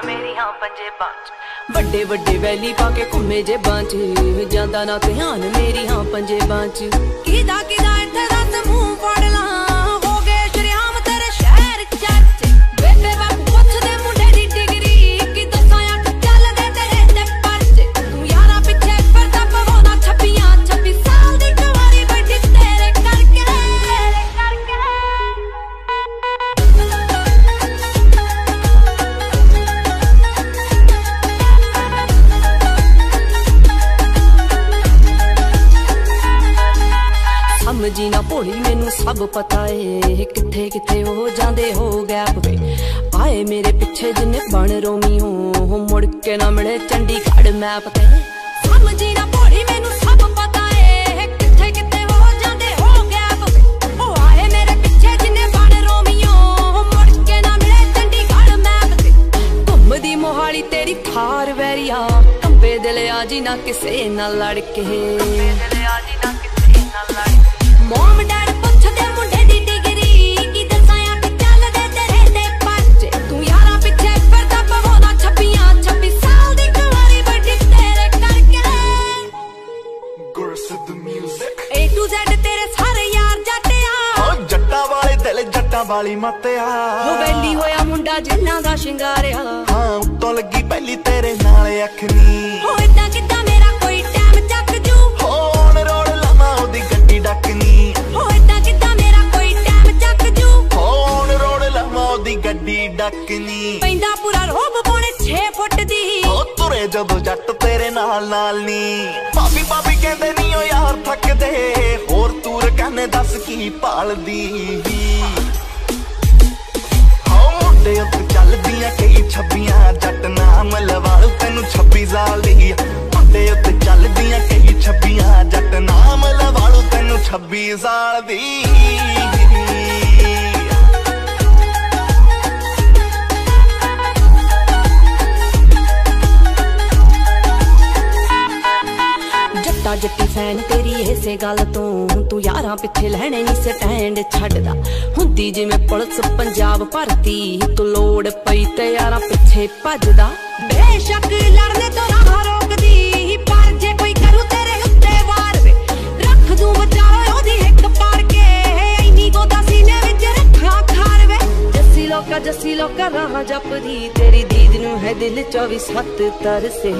ਧਿਆਨ ਮੇਰੀਆਂ ਪੰਜੇ ਬਾਂਚ ਵੱਡੇ ਵੱਡੇ ਵੈਲੀ ਪਾ ਕੇ ਘੁੰਮੇ ਜੇ ਬਾਂਚ ਜਾਂਦਾ ਨਾ ਧਿਆਨ ਮੇਰੀਆਂ ਪੰਜੇ ਬਾਂਚ ਕਿਦਾ ਕਿਦਾ ਸਭ ਪਤਾ ਏ ਕਿੱਥੇ ਕਿੱਥੇ ਹੋ ਜਾਂਦੇ ਹੋ ਗੈਪ ਵੇ। ਆਏ ਮੇਰੇ ਪਿੱਛੇ ਜਿੰਨੇ ਬਣ ਰੋਮੀ ਹੋ ਮੁੜ ਕੇ ਨਾ ਮਿਲੇ ਚੰਡੀਗੜ੍ਹ ਮੈਪ ਤੇ। ਸਮਝੀ ਨਾ ਭੋਲੀ ਮੈਨੂੰ ਸਭ ਪਤਾ ਏ ਕਿੱਥੇ ਕਿੱਥੇ ਹੋ ਜਾਂਦੇ ਹੋ ਗੈਪ ਉਹ ਆਏ ਮੇਰੇ ਪਿੱਛੇ ਜਿੰਨੇ ਬਣ ਰੋਮੀਓ ਮੁੜ ਕੇ ਨਾ ਮਿਲੇ ਚੰਡੀਗੜ੍ਹ ਮੈਪ ਤੇ। ਘੁੰਮਦੀ ਮੋਹਾਲੀ ਤੇਰੀ ਥਾਰ ਵੈਰੀਆ ਕੰਬੇ ਦਿਲ ਆ ਜੀ ਨਾ ਕਿਸੇ ਨਾਲ ਲੜ ਕੇ ਦਿਲ ਆ ਜੀ ਨਾ ਕਿਸੇ ਨਾਲ ਲੜ ਮੋਮ ਜੱਟਾਂ ਵਾਲੀ ਮੱਤਿਆ। ਹੋ ਵੈਲੀ ਹੋਇਆ ਮੁੰਡਾ ਜਿੰਨਾ ਦਾ ਸ਼ਿੰਗਾਰਿਆ। ਹਾਂ ਉੱਤੋਂ ਲੱਗੀ ਪਹਿਲੀ ਤੇਰੇ ਨਾਲ ਅੱਖ ਨੀ ਹੋ ਇਦਾਂ ਕਿੱਦਾਂ ਮੇਰਾ ਕੋਈ ਟਾਈਮ ਚੱਕ ਜੂ? ਹੋਣ ਰੋੜ ਲਵਾਂ ਉਹਦੀ ਗੱਡੀ ਡੱਕਨੀ। ਹੋ ਇਦਾਂ ਕਿੱਦਾਂ ਮੇਰਾ ਕੋਈ ਟਾਈਮ ਚੱਕ ਜੂ? ਹੋਣ ਰੋੜ ਲਵਾਂ ਉਹਦੀ ਗੱਡੀ ਡੱਕਨੀ। ਪੈਂਦਾ ਪੂਰਾ ਰੋਬ ਪੌਣੇ 6 ਫੁੱਟ ਦੀ। ਓ ਤੁਰੇ ਜਦੋਂ ਜੱਟ ਤੇਰੇ ਨਾਲ ਨਾਲ ਨੀ। ਭਾਬੀ ਭਾਬੀ ਕਹਿੰਦੇ ਨਹੀਂ ਓ ਯਾਰ ਥੱਕਦੇ। ਹੋਰ ਤੂਰ ਕਹਿੰਦੇ ਦੱਸ ਕੀ ਭਾਲਦੀ ਤੈਨੂੰ 26 ਜੱਟਾ ਜੱਟੀ ਫੈਨ, ਤੇਰੀ ਇਸੇ ਗੱਲ ਤੋਂ। ਤੂੰ ਯਾਰਾਂ ਪਿੱਛੇ ਲੈਣੇ ਨਹੀਂ ਸਟੈਂਡ ਛੱਡਦਾ। ਹੁੰਦੀ ਜਿਵੇਂ ਪੁਲਿਸ ਪੰਜਾਬ ਭਰਤੀ, ਤੂੰ ਲੋੜ ਪਈ ਤੇ ਯਾਰਾਂ ਪਿੱਛੇ ਭੱਜਦਾ। ਬੇਸ਼ੱਕ ਲੜਨੇ ਤੋਂ ਨਾ ਰੋਕਦੀ ਲੋਕਾ ਜੱਸੀ ਰਾਹ ਜਪਦੀ ਤੇਰੀ ਦੀਦ ਨੂੰ ਹੈ ਦਿਲ 24 ਸੱਤ ਤਰਸੇ।